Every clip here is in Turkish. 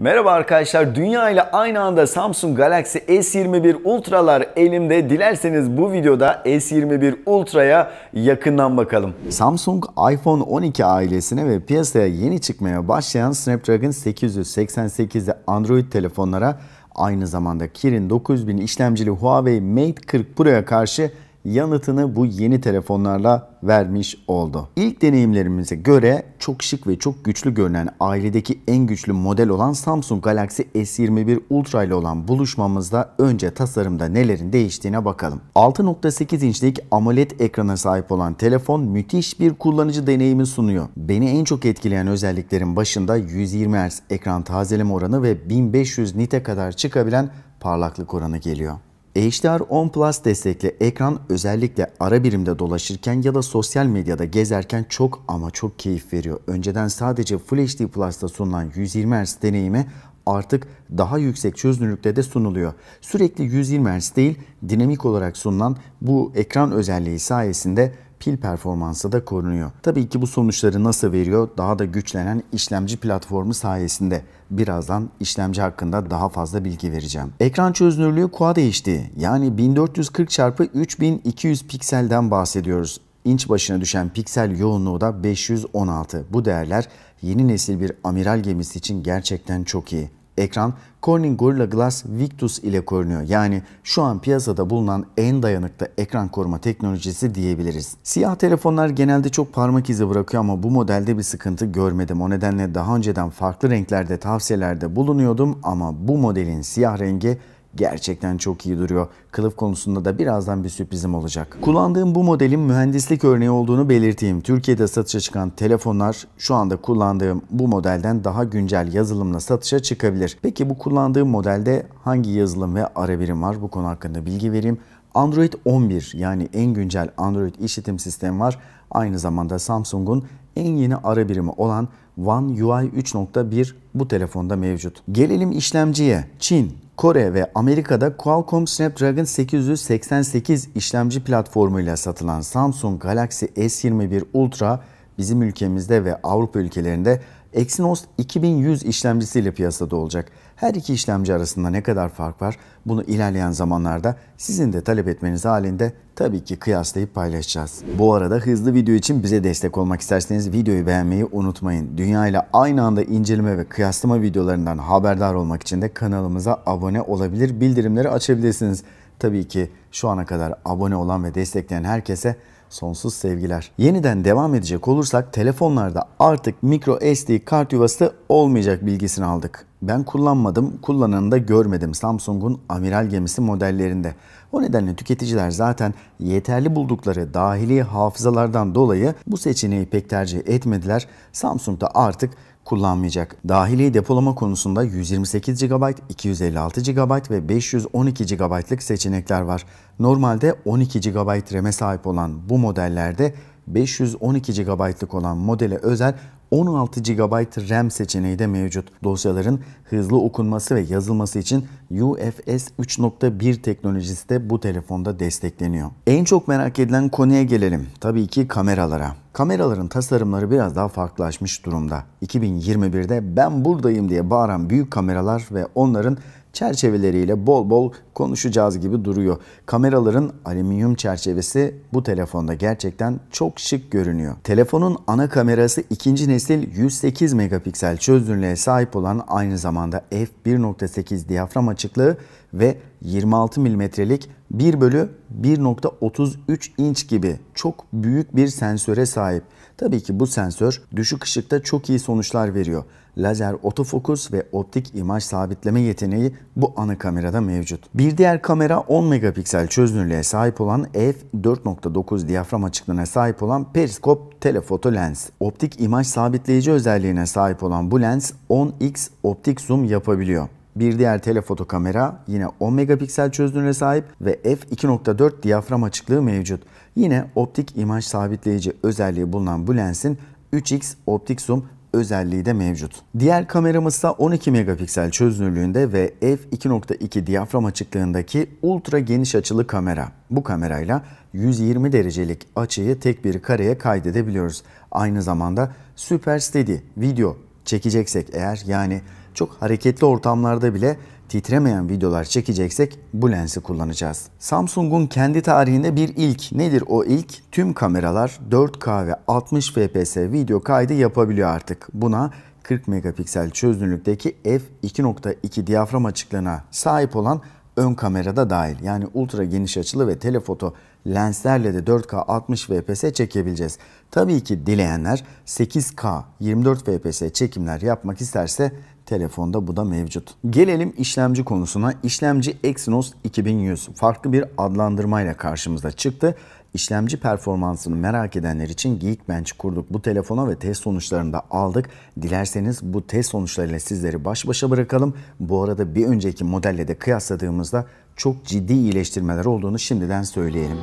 Merhaba arkadaşlar. Dünya ile aynı anda Samsung Galaxy S21 Ultra'lar elimde. Dilerseniz bu videoda S21 Ultra'ya yakından bakalım. Samsung iPhone 12 ailesine ve piyasaya yeni çıkmaya başlayan Snapdragon 888'li Android telefonlara aynı zamanda Kirin 9000 işlemcili Huawei Mate 40 Pro'ya karşı yanıtını bu yeni telefonlarla vermiş oldu. İlk deneyimlerimize göre çok şık ve çok güçlü görünen ailedeki en güçlü model olan Samsung Galaxy S21 Ultra ile olan buluşmamızda önce tasarımda nelerin değiştiğine bakalım. 6.8 inçlik AMOLED ekrana sahip olan telefon müthiş bir kullanıcı deneyimi sunuyor. Beni en çok etkileyen özelliklerin başında 120 Hz ekran tazeleme oranı ve 1500 nite kadar çıkabilen parlaklık oranı geliyor. HDR10 Plus destekli ekran özellikle ara birimde dolaşırken ya da sosyal medyada gezerken çok ama çok keyif veriyor. Önceden sadece Full HD Plus'ta sunulan 120 Hz deneyimi artık daha yüksek çözünürlükte de sunuluyor. Sürekli 120 Hz değil dinamik olarak sunulan bu ekran özelliği sayesinde pil performansı da korunuyor. Tabii ki bu sonuçları nasıl veriyor? Daha da güçlenen işlemci platformu sayesinde. Birazdan işlemci hakkında daha fazla bilgi vereceğim. Ekran çözünürlüğü Quad HD yani 1440 x 3200 pikselden bahsediyoruz. İnç başına düşen piksel yoğunluğu da 516. Bu değerler yeni nesil bir amiral gemisi için gerçekten çok iyi. Ekran Corning Gorilla Glass Victus ile korunuyor. Yani şu an piyasada bulunan en dayanıklı ekran koruma teknolojisi diyebiliriz. Siyah telefonlar genelde çok parmak izi bırakıyor ama bu modelde bir sıkıntı görmedim. O nedenle daha önceden farklı renklerde tavsiyelerde bulunuyordum ama bu modelin siyah rengi gerçekten çok iyi duruyor. Kılıf konusunda da birazdan bir sürprizim olacak. Kullandığım bu modelin mühendislik örneği olduğunu belirteyim. Türkiye'de satışa çıkan telefonlar şu anda kullandığım bu modelden daha güncel yazılımla satışa çıkabilir. Peki bu kullandığım modelde hangi yazılım ve ara birim var? Bu konu hakkında bilgi vereyim. Android 11 yani en güncel Android işletim sistemi var. Aynı zamanda Samsung'un en yeni ara birimi olan One UI 3.1 bu telefonda mevcut. Gelelim işlemciye. Çin, Kore ve Amerika'da Qualcomm Snapdragon 888 işlemci platformuyla satılan Samsung Galaxy S21 Ultra bizim ülkemizde ve Avrupa ülkelerinde Exynos 2100 işlemcisiyle piyasada olacak. Her iki işlemci arasında ne kadar fark var bunu ilerleyen zamanlarda sizin de talep etmeniz halinde tabii ki kıyaslayıp paylaşacağız. Bu arada hızlı video için bize destek olmak isterseniz videoyu beğenmeyi unutmayın. Dünya ile aynı anda inceleme ve kıyaslama videolarından haberdar olmak için de kanalımıza abone olabilir, bildirimleri açabilirsiniz. Tabii ki şu ana kadar abone olan ve destekleyen herkese sonsuz sevgiler. Yeniden devam edecek olursak telefonlarda artık micro SD kart yuvası olmayacak bilgisini aldık. Ben kullanmadım, kullananı da görmedim Samsung'un amiral gemisi modellerinde. O nedenle tüketiciler zaten yeterli buldukları dahili hafızalardan dolayı bu seçeneği pek tercih etmediler. Samsung da artık kullanmayacak. Dahili depolama konusunda 128 GB, 256 GB ve 512 GB'lık seçenekler var. Normalde 12 GB RAM'e sahip olan bu modellerde 512 GB'lık olan modele özel 16 GB RAM seçeneği de mevcut. Dosyaların hızlı okunması ve yazılması için UFS 3.1 teknolojisi de bu telefonda destekleniyor. En çok merak edilen konuya gelelim. Tabii ki kameralara. Kameraların tasarımları biraz daha farklılaşmış durumda. 2021'de ben buradayım diye bağıran büyük kameralar ve onların çerçeveleriyle bol bol konuşacağız gibi duruyor. Kameraların alüminyum çerçevesi bu telefonda gerçekten çok şık görünüyor. Telefonun ana kamerası ikinci nesil 108 megapiksel çözünürlüğe sahip olan aynı zamanda f1.8 diyafram açıklığı ve 26 milimetrelik 1 bölü 1.33 inç gibi çok büyük bir sensöre sahip. Tabii ki bu sensör düşük ışıkta çok iyi sonuçlar veriyor. Lazer otofokus ve optik imaj sabitleme yeteneği bu ana kamerada mevcut. Bir diğer kamera 10 megapiksel çözünürlüğe sahip olan f4.9 diyafram açıklığına sahip olan periskop telefoto lens. Optik imaj sabitleyici özelliğine sahip olan bu lens 10x optik zoom yapabiliyor. Bir diğer telefoto kamera yine 10 megapiksel çözünürlüğe sahip ve f2.4 diyafram açıklığı mevcut. Yine optik imaj sabitleyici özelliği bulunan bu lensin 3x optik zoom özelliği de mevcut. Diğer kameramız ise 12 megapiksel çözünürlüğünde ve f2.2 diyafram açıklığındaki ultra geniş açılı kamera. Bu kamerayla 120 derecelik açıyı tek bir kareye kaydedebiliyoruz. Aynı zamanda Super Steady video çekeceksek eğer yani çok hareketli ortamlarda bile titremeyen videolar çekeceksek bu lensi kullanacağız. Samsung'un kendi tarihinde bir ilk. Nedir o ilk? Tüm kameralar 4K ve 60 fps video kaydı yapabiliyor artık. Buna 40 megapiksel çözünürlükteki f2.2 diyafram açıklığına sahip olan ön kamerada dahil. Yani ultra geniş açılı ve telefoto lenslerle de 4K 60 fps çekebileceğiz. Tabii ki dileyenler 8K 24 fps çekimler yapmak isterse telefonda bu da mevcut. Gelelim işlemci konusuna. İşlemci Exynos 2100 farklı bir adlandırmayla karşımıza çıktı. İşlemci performansını merak edenler için Geekbench kurduk bu telefona ve test sonuçlarını da aldık. Dilerseniz bu test sonuçlarıyla sizleri baş başa bırakalım. Bu arada bir önceki modelle de kıyasladığımızda çok ciddi iyileştirmeler olduğunu şimdiden söyleyelim.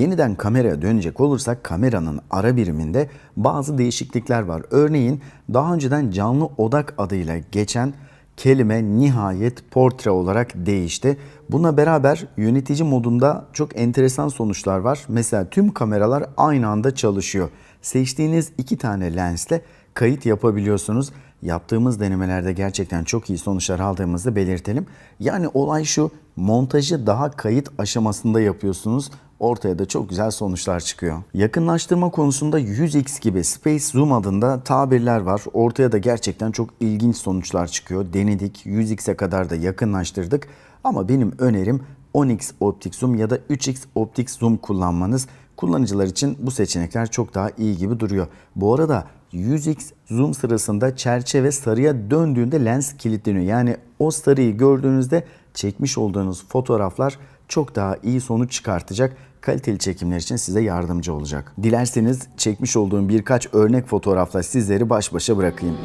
Yeniden kameraya dönecek olursak kameranın ara biriminde bazı değişiklikler var. Örneğin daha önceden canlı odak adıyla geçen kelime nihayet portre olarak değişti. Buna beraber yönetici modunda çok enteresan sonuçlar var. Mesela tüm kameralar aynı anda çalışıyor. Seçtiğiniz iki tane lensle kayıt yapabiliyorsunuz. Yaptığımız denemelerde gerçekten çok iyi sonuçlar aldığımızı belirtelim. Yani olay şu, montajı daha kayıt aşamasında yapıyorsunuz ortaya da çok güzel sonuçlar çıkıyor. Yakınlaştırma konusunda 100x gibi Space Zoom adında tabirler var. Ortaya da gerçekten çok ilginç sonuçlar çıkıyor. Denedik, 100x'e kadar da yakınlaştırdık. Ama benim önerim 10x optik zoom ya da 3x optik zoom kullanmanız. Kullanıcılar için bu seçenekler çok daha iyi gibi duruyor. Bu arada 100x zoom sırasında çerçeve sarıya döndüğünde lens kilitleniyor. Yani o sarıyı gördüğünüzde çekmiş olduğunuz fotoğraflar çok daha iyi sonuç çıkartacak kaliteli çekimler için size yardımcı olacak. Dilerseniz çekmiş olduğum birkaç örnek fotoğrafla sizleri baş başa bırakayım.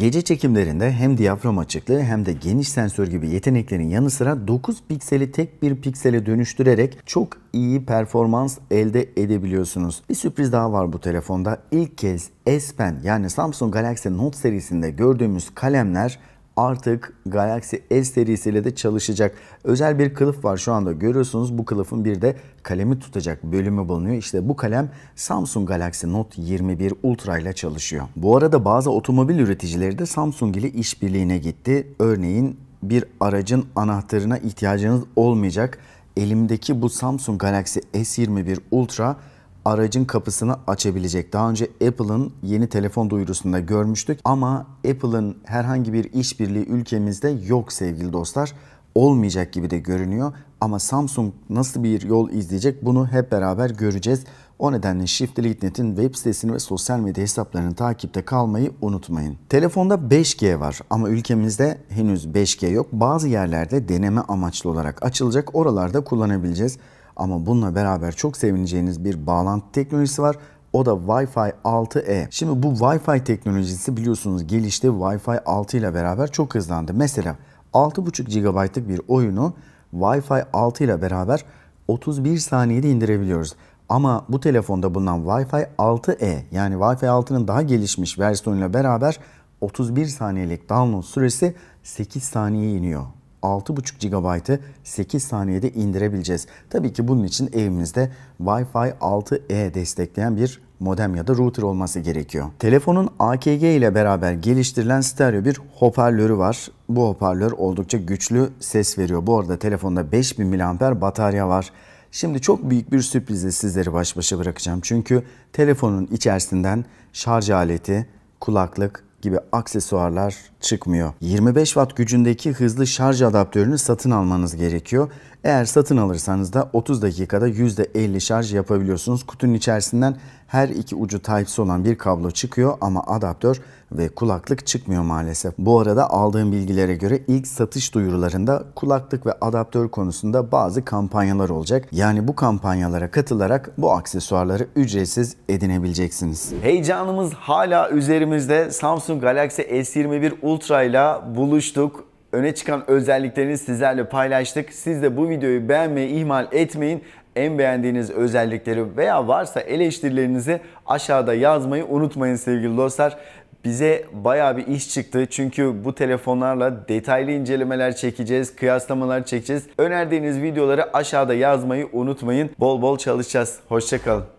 Gece çekimlerinde hem diyafram açıklığı hem de geniş sensör gibi yeteneklerin yanı sıra 9 pikseli tek bir piksele dönüştürerek çok iyi performans elde edebiliyorsunuz. Bir sürpriz daha var bu telefonda. İlk kez S Pen yani Samsung Galaxy Note serisinde gördüğümüz kalemler artık Galaxy S serisiyle de çalışacak. Özel bir kılıf var şu anda görüyorsunuz. Bu kılıfın bir de kalemi tutacak bölümü bulunuyor. İşte bu kalem Samsung Galaxy Note 21 Ultra ile çalışıyor. Bu arada bazı otomobil üreticileri de Samsung ile işbirliğine gitti. Örneğin bir aracın anahtarına ihtiyacınız olmayacak. Elimdeki bu Samsung Galaxy S21 Ultra aracın kapısını açabilecek. Daha önce Apple'ın yeni telefon duyurusunda görmüştük ama Apple'ın herhangi bir işbirliği ülkemizde yok sevgili dostlar. Olmayacak gibi de görünüyor ama Samsung nasıl bir yol izleyecek bunu hep beraber göreceğiz. O nedenle Shift Delete.net'in web sitesini ve sosyal medya hesaplarını takipte kalmayı unutmayın. Telefonda 5G var ama ülkemizde henüz 5G yok. Bazı yerlerde deneme amaçlı olarak açılacak. Oralarda kullanabileceğiz. Ama bununla beraber çok sevineceğiniz bir bağlantı teknolojisi var. O da Wi-Fi 6E. Şimdi bu Wi-Fi teknolojisi biliyorsunuz gelişti. Wi-Fi 6 ile beraber çok hızlandı. Mesela 6.5 GB'lık bir oyunu Wi-Fi 6 ile beraber 31 saniyede indirebiliyoruz. Ama bu telefonda bulunan Wi-Fi 6E yani Wi-Fi 6'nın daha gelişmiş versiyonuyla beraber 31 saniyelik download süresi 8 saniye iniyor. 6,5 GB'ı 8 saniyede indirebileceğiz. Tabii ki bunun için evimizde Wi-Fi 6E destekleyen bir modem ya da router olması gerekiyor. Telefonun AKG ile beraber geliştirilen stereo bir hoparlörü var. Bu hoparlör oldukça güçlü ses veriyor. Bu arada telefonda 5000 mAh batarya var. Şimdi çok büyük bir sürprizle sizleri baş başa bırakacağım. Çünkü telefonun içerisinden şarj aleti, kulaklık, gibi aksesuarlar çıkmıyor. 25 watt gücündeki hızlı şarj adaptörünü satın almanız gerekiyor. Eğer satın alırsanız da 30 dakikada %50 şarj yapabiliyorsunuz. Kutunun içerisinden her iki ucu Type-C olan bir kablo çıkıyor ama adaptör ve kulaklık çıkmıyor maalesef. Bu arada aldığım bilgilere göre ilk satış duyurularında kulaklık ve adaptör konusunda bazı kampanyalar olacak. Yani bu kampanyalara katılarak bu aksesuarları ücretsiz edinebileceksiniz. Heyecanımız hala üzerimizde. Samsung Galaxy S21 Ultra ile buluştuk öne çıkan özelliklerini sizlerle paylaştık. Siz de bu videoyu beğenmeyi ihmal etmeyin. En beğendiğiniz özellikleri veya varsa eleştirilerinizi aşağıda yazmayı unutmayın sevgili dostlar. bize baya bir iş çıktı. Çünkü bu telefonlarla detaylı incelemeler çekeceğiz, kıyaslamalar çekeceğiz. Önerdiğiniz videoları aşağıda yazmayı unutmayın. Bol bol çalışacağız. Hoşçakalın.